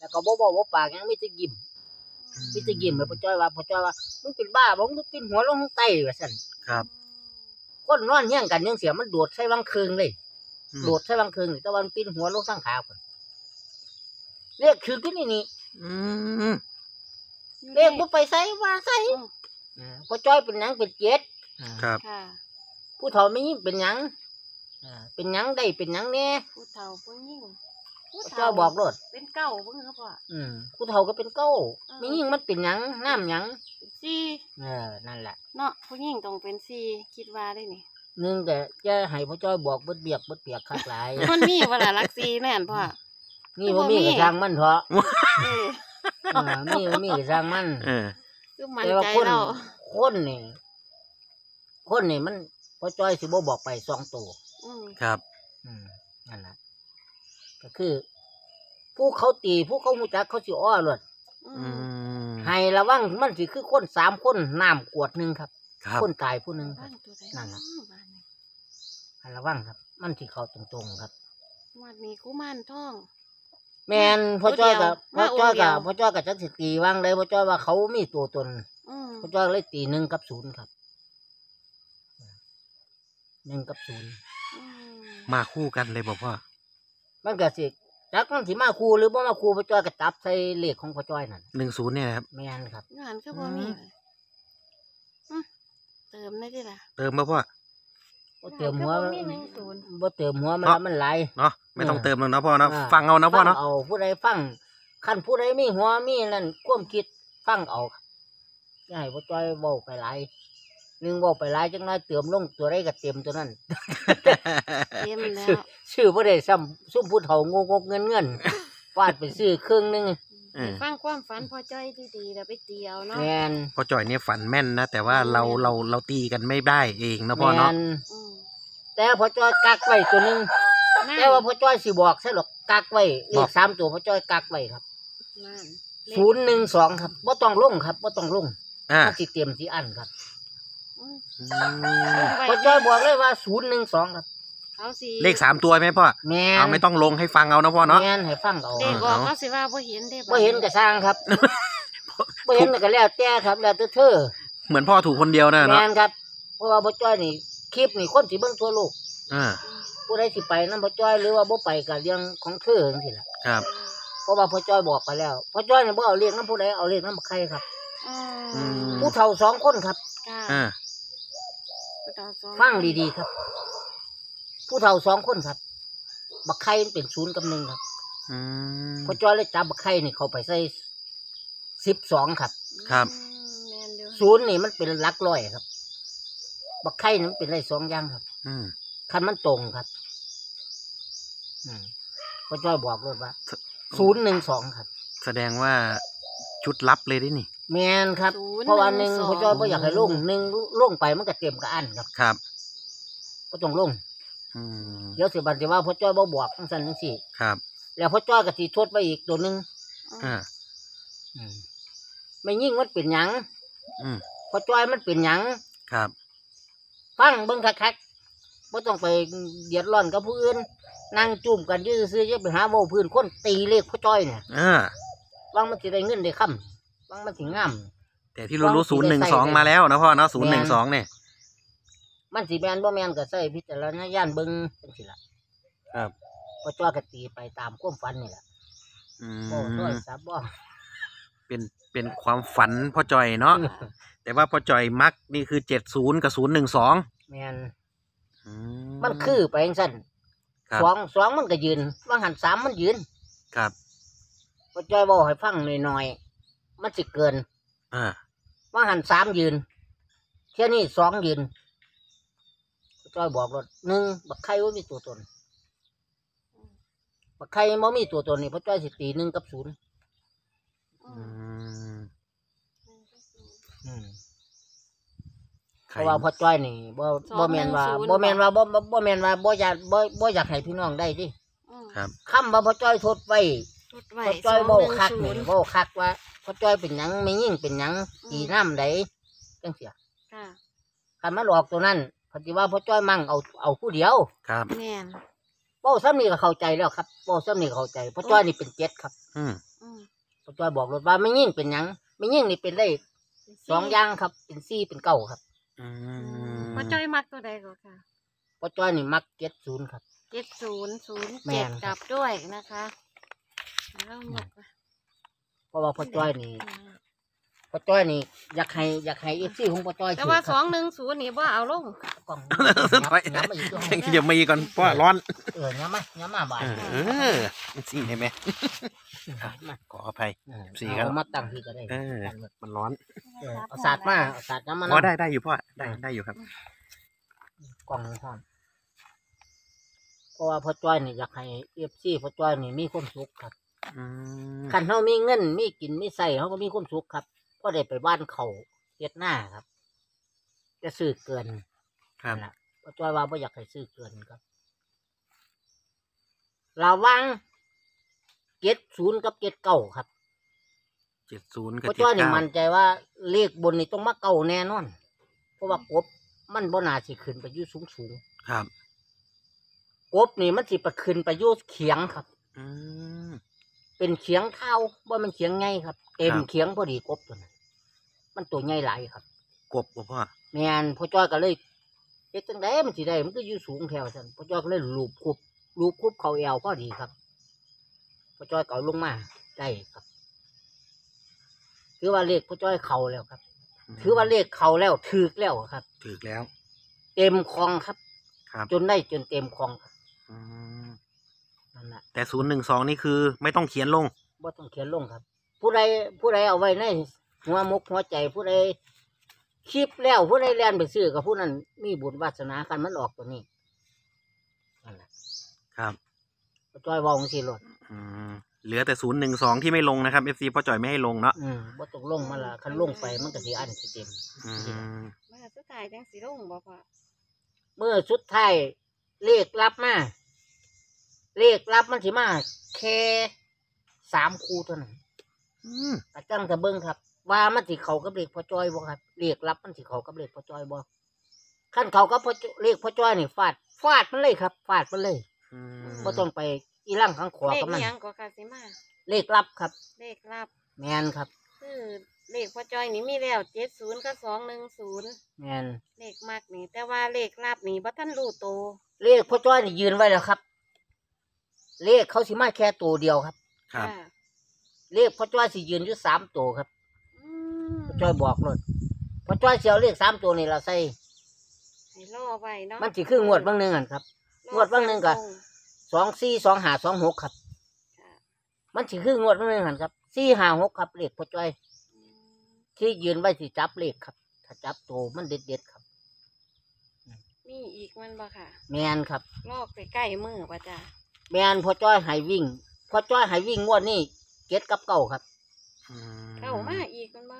แล้วก็บ่บอกบ่ปากหยังมีแต่ยิ้มมีแต่ยิ้มแล้วพ่อจ้อยว่าพ่อจ้อยว่ามึงเป็นบ้าบ่มึงเป็นหัวลงข้างใต้ว่าซั่นครับคนนอนเฮียงกันยังเสียมันโดดใส่วังเคืองเลยอืมโดดใส่วังเคืองนี่แต่ว่ามันปีนหัวลงข้างขาพุ่นเรียกคือที่นี่นี่อืมเรียกบ่ไปใส่ว่าใส่อ่าพ่อจ้อยเป็นหยังเป็นเจ็ดอ่าครับค่ะผู้เฒ่าไม่ยิ่งเป็นหยังอ่าเป็นหยังได้เป็นหยังแน่ผู้เฒ่าผู้ยิ่ง ผู้พ่อเฒ่าจ้อยบอกรถเป็นเก้าเพิ่งครับพ่อ อืมผู้เฒ่าก็เป็นเก้าอ่าไม่ยิ่งมันเป็นหยังน้ำหยังเป็นสี่เออนั่นแหละเนาะผู้ยิ่งต้องเป็นสี่คิดว่าได้นี่ หนึ่งแต่จะให้พ่อจ้อยบอกเบิดเบียกเบิดเปียกคักหลาย มันมีเวลาลักสี่แม่นพ่อ นี่บ่บ่มีมีกระช่างมันเถอะเอออ่ามีบ่มีกระช่างมัน เออ คือมันแต่ว่าใจคนเราคนนี่คนนี่มันพ่อจ้อยสิบ่บอกไปสองตัวอืมครับ อืมนั่นแหละ ก็คือ ผู้เขาตีผู้เขาหูจักเขาสิอ้อรถอือืมมให้ระวังมันสิคือคนสามคนน้ำกวดหนึ่งครับ ครับคนตายผู้หนึ่งคบ้ารับนตัวใดนั่นน่ะเนาะบ้านนี้ให้ระวังครับ มันสิเข้าตรงๆครับงวันนี้กุมารทอง แมนพ่อจ้อยกับตัพ่อวเดียวจ้อยกับมาองค์เดียวพ่อจ้อยกับจักสิตีวางเลยพ่อจ้อยว่าเขามีตัวตนอืมพ่อจ้อยเลยตีหนึ่งกับศูนย์ครับหนึ่งกับศูนย์อืมมาคู่กันเลยบอกพ่อ มันก็สิจักมันสิมาคูหรือบ่มาคูพ่อจ้อยก็จับใส่เลขของพ่อจ้อยนั่นหนึ่งศูนย์เนี่ยนะครับ แมนครับ งานคือบ่มีอืมเลยอืมเติมได้ดิล่ะเติมมาพ่อ บ่เติมหัวงานคือบ่มีหนึ่งศูนย์บ่เติมหัวมันเพราะแล้วมันไหลาย เนาะไม่ต้องอ่าเติมแล้วนะพ่อเนาะอ่า ฟังเอานะพ่อเนาะ ฟังเอาผู้ใดฟังคันผู้ใดมีหัวมีนั่นความคิดฟังเอาอย่าให้พ่อจ้อยเว้าไปหลาย หนึงเว้าไปหลายจังน้อยเติมลงตัวใดก็เต็มตัวนั้น เต็มแล้ซื้อวซื้อบ่ได้ซ้ำซุ่มผู้เฒ่างงกๆเงินเงินฟาดไปซื้อเครื่องหนึงเออฟังความฝันพอใจดีๆแล้วไปเตียวเนาะแมนพ่อจ่อยเนี่ยฝันแม่นนะ แต่ว่าอืมเราเราเราตีกันไม่ได้เองนะแมพ่อเนาะนอืมแต่พ่อจ้อยกักไว้ตัวหนึงนั่นแต่ว่าพ่อจ้อยสิบอกใช่หรอกกักไว้เลขสามตัวพ่อจ้อยกักไว้ครับนั่นศูนย์หนึ่งสองครับบ่ต้องลงครับบ่ต้องลงอ่ามันสิเต็มสิอันครับอืมอืม พ่อจ้อยบอกเลยว่าศูนย์หนึ่งสองครับเขาสิเลขสามตัวไหมพ่อแมนเอาไม่ต้องลงให้ฟังเอานะพ่อเนาะ แมนให้ฟังเอาเด็กเอาบอกเขาสิว่าบ่เห็นเด้บ่เห็นก็สร้างครับบ่เห็นก็แล้วแต่ครับ แล้วแต่เธอเหมือนพ่อถูกคนเดียวนะแมเนาะนครับ เพราะว่าพ่อจ้อยนี่คลิปนี่คนสิเบิ่งทั่วโลกอ่าผู้ใดสิไปนำพ่อจ้อยหรือว่าบ่ไปก็เรื่องของเธอจังซี่ล่ะครับ เพราะว่าพ่อจ้อยบอกไปแล้วพ่อจ้อยนี่บ่เอาเรียกนำผู้ใดเอาเรียกนำใครครับ อือืมมผู้เฒ่าสองคนครับ ค่ะอ่าผู้เฒ่าสอ ฟังดีๆครับ ผู้เฒ่าสองคนครับ บักไข่มันเป็นศูนย์กับหนึ่งครับอืมพ่อจ้อยเลยจับบักไข่นี่เข้าไปใส่สิบสองครับ ครับอืมแม่นเด้อศูนย์นี่มันเป็นหลักร้อยครับ บักไข่นี่มันเป็นไรสองอย่างครับ อืม คันมันตรงครับอืมพ่อจ้อยบอกเลยว่า ศูนย์หนึ่งสองครับ แสดงว่าชุดลับเลยดินี่ แมนครับ ศูย์เพราะว่าหนึ่งสพ่อจ้อยพ่อยากให้ลงหนึ่งลงไปมันก็เต็มกับอันครับครับ ก็ต้องลงอืมเดี๋ยวสิบันสิว่าพ่อจ้อยบ่บอกทั้งสั้นทั้งสี่ ครับแล้วพ่อจ้อยก็สิทดไปอีกตัวหนึ่งอ่าอืมไม่ยิ่งมันเป็นหยังอืมพ่อจ้อยมันเป็นหยังครับฟังเบิ่งคักๆบ่ต้องไปเดือดร้อนกับผู้อื่นนั่งจุ่มกันอยื้อซื้อๆอย่าไปหาเว้าพื้นคนตีเลขพ่อจ้อยเนี่ยอ่าวางมันสิได้เงินได้ค่ำ วางมันสิงาม แต่ที่รู้รู้ศูนย์หนึ่งสองมาแล้วนะพ่อเนาะศูนย์หนึ่งสองเนี่ยมันสิแม่นบ่แม่นก็ใส่พิจารณญาณเบิ่งจังซี่ล่ะครับพ่อจ้อยก็ตีไปตามความฝันนี่แหละอืโอ้ด้วมยซับบ่เป็นเป็นความฝันพ่อจ่อยเนาะแต่ว่าพ่อจ่อยมักนี่คือเจ็ดศูนย์กับศูนย์หนึ่งสองแม่นมันคือไปจังซั่นครับสองสองมันก็ยืนวางหันสามมันยืน ครับพ่อจ้อยบอกให้ฟังหน่อยๆ มันสิเกิน อ่า ว่าหันสามยืนแค่นี้สองยืนพ่อจ้อยบอกรถหนึ่งบักไข่ว่ามีตัวตนบักไข่บ่มีตัวตนนี่พ่อจ้อยสิตีหนึ่งกับศูนย์อือืมมอืมใคเพรราะว่าพ่อจ้อยนี่บ่บ่แม่นว่าบ่แม่นว่าบ่บ่บ่แม่นว่าบ่อยากบ่บ่อยากให้พี่น้องได้ดิอืมครับ คำว่าพ่อจ้อยทดไว้จดไว้พ่อจ้อยเว้าคักสองหนี่นึ่งศูนย์เว้าคักว่า พ่อจ้อยเป็นหยังไม่ยิ่งเป็นหยังอืมตีน้ำใดจังเสียค่ะคันมาหลอกตัวนั้นเพอดีว่าพ่อจ้อยมั่งเอาเอาผู้เดียวครับ แม่นเป้าซ้ำนี่ก็เข้าใจแล้วครับเป้าซ้ำนี่ก็เข้าใจพ่อจ้อยนี่เป็นเจ็ดครับอืมอืมพ่อจ้อยบอกรถว่าไม่ยิ่งเป็นหยังไม่ยิ่งนี่เป็นได้สองอย่างครับ เป็นซี่เป็นเก้าครับอือืมมพ่อจ้อยมักตัวใดก็ค่ะพ่อจ้อยนี่มักเจ็ดศูนย์ครับ เจ็ดศูนย์ศูนย์แม่เจ็ดน กลับด้วยนะคะแล้วหมด เพราะว่าพ่อจ้อยนี่พ่อจ้อยนี่อยากให้อยากให้เอฟซีของพ่อจ้อยแต่ว่าถืสองหนึ่งศูนย์นี่ว่าเอาลงกล่องถอยย้ำมาอีกตัวเดี๋ยวมีก่อนเพราะว่าร้อน เออย้ำมาย้ำมาบ่ายเออมันสี่ได้ไหมมาขออภัยเออสี่ครับเอามาตั้งที่ก็ได้เออมันร้อนเออเอาศาสตร์มาเอาศาสตร์ย้ำมาพอนะได้ได้อยู่พ่อได้ได้อยู่ครับ กล่องห้องเพราะว่าพ่อจ้อยนี่อยากให้เอฟซีพ่อจ้อยนี่มีความสุขครับ อืมคันเฮามีเงินมีกินมีใส่เฮาก็มีความสุขครับเพราะได้ไปบ้านเขาเฮ็ดหน้าครับ จะซื้อเกินครับ นั่นล่ะพ่อจ้อยว่าบ่อยากให้ซื้อเกินครับระวังเจ็ดศูนย์กับเจ็ดเก้าครับเจ็ดศูนย์กับพ่อเจ็ดจ้อยนี่เก้ามั่นใจว่าเลขบนนี่ต้องมาเก้าแน่นอน เพราะว่ากบมันบ่น่าสิขึ้นไปอยู่สูงสูงครับ ๆกบนี่มันสิไปขึ้นไปอยู่เขียงครับ อืม เป็นเขียงเท้าว่ามันเขียงไงครับ เต็มครับ เขียงพอดีกบตัวนั้นมันตัวใหญ่หลายครับ กบบ่พ่อแม่นพ่อจ้อยก็เลยเฮ็ดจังไดมันสิได้มันก็อยู่สูงแถวซั่นพ่อจ้อยก็เลยลูบคุบลูบคุบเขาแอวพอดีครับพ่อจ้อยก็เอาลงมาได้ครับถือว่าเลขพ่อจ้อยเขาแล้วครับ ถือว่าเลขเขาแล้วถูกแล้วครับถึกแล้ว เต็มคลองครับ ครับ จนได้จนเต็มคลองครับอืมนั่น แหละแต่ศูนย์หนึ่งสองนี่คือไม่ต้องเขียนลง บ่ต้องเขียนลงครับ ผู้ใดผู้ใดเอาไว้ในหัวมุกหัวใจผู้ใดคลิปแล้วผู้ใดแล่นไปซื้อกับผู้นั้นมีบุญวาสนากันมันออกตัวนี้นั่นแหละครับพ่อจ้อยเวองสิรถอืมเหลือแต่ศูนย์หนึ่งสองที่ไม่ลงนะครับ FC พ่อจ่อยไม่ให้ลงเนาะอืมบ่ต้องลงมาละคันลงไปมันก็สิอันสิเต็ม อืมมาสุดท้ายจังสีลงบ่พ่อ เมื่อสุดท้ายเลขรับมา เลขรับมันสิมาแค่สามคู่เท่านั้นอืมกระจังจะเบิ้งครับ ว่ามันสิเขากับเลขพ่อจ้อยบ่ครับเลขรับมันสิเขากับเลขพ่อจ้อยบ่ขั้นเขากับพ่อจ้อยเลขพ่อจ้อยนี่ฟาดฟาดมันเลยครับฟาดมันเลยอืมบ่ต้องไปอีร่างข้างขวาเลขกับมันอิหยังก็ค่ะสิมาเลขรับครับ เลขลับ แมนครับ คือเลขพ่อจ้อยนี่มีแล้วเจ็ดศูนย์กับสองหนึ่งศูนย์แมนเลขมากนี่แต่ว่าเลขลับนี่บ่ท่านรู้โตวเลขพ่อจ้อยนี่ยืนไว้แล้วครับ เลขเขาสิมาแค่ตัวเดียวครับ ครับค่ะเลขพ่อจ้อยสิยืนอยู่สามตัวครับอืมพ่อจ้อยบอกเลยพ่อจ้อยสิเอาเลขสามตัวนี่เราใส่ ให้รอไว้เนาะมันสิคืองวดบางหนึงอันครับ งวดวันหนึ่งก็ สองสี่สองหาสองหกครับค่ะมันสิคืองวดบางหนึงอันครับสี่หาหกครับเลขพ่อจ้อยอืมที่ยืนไว้สิจับเลขครับ ถ้าจับตัวมันเด็ดเด็ดๆครับ มีอีกมันบ่ค่ะ แมนครับ ลอกไปใกล้มือป่ะจ้า แมนพ่อจ้อยใหายวิ่งพ่อจ้อยใหายวิ่งงวดนี้เก็ดกับเก้าครับ อืมเข้ามาอีกมันบ่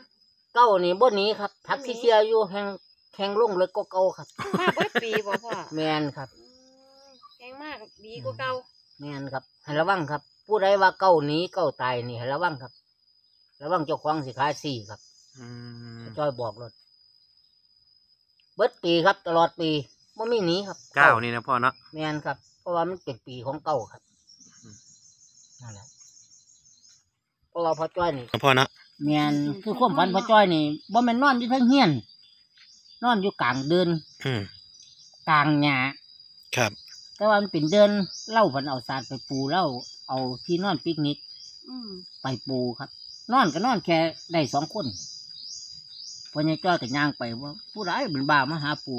เก้านี่บ่หนี้ครับทักบ่หนีที่เชียร์อยู่แห่งแข่งลงเลยก็เก้าครับ มาเบิดปีบ่พ่อแมนครับ อืมแกงมากดีกว่าเก่าแมนครับให้ระวังครับ ผู้ใดว่าเก้าหนี้เก้าตายนี่ให้ระวังครับ ระวังเจ้าของสิขายสี่ครับอืมพ่อจ้อยบอกรถเบิดปีครับ ตลอดปีไม่มีหนีครับเก้านี่นะพ่อเนาะแมนครับเพ ราะว่ามันเป็นปีของเก้าครับอืมนั่นแหละเพราะว่าพ่อจ้อยนี่พ่อเนาะแมนคือความฝันพ่อจ้อยนี่บ่แม่นนอนอยู่เทั้งเฮียน นอนอยู่กลางเดินอืมกลางหญ้าครับ แต่ว่ามันเป็นเดินเล่าพันเอาสาดไปปูเล่าเอาที่นอนปิกนิกอืมไปปูครับ นอนก็นอนแค่ได้สองคนพอใหญายจ้อยก็ย่างไปว่า ผู้ร้ายเป็นบ้ามาหาปู